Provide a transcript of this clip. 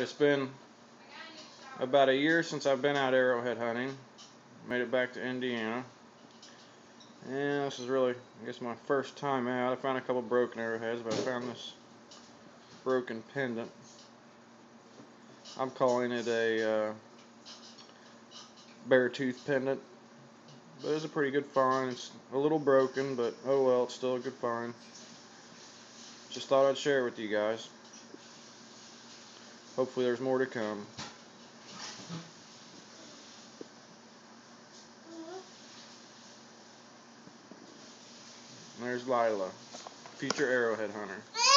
Alright, it's been about a year since I've been out arrowhead hunting. Made it back to Indiana. And this is really, I guess, my first time out. I found a couple broken arrowheads, but I found this broken pendant. I'm calling it a uh, bear tooth pendant. But it's a pretty good find. It's a little broken, but oh well, it's still a good find. Just thought I'd share it with you guys. Hopefully there's more to come. There's Lila, future arrowhead hunter.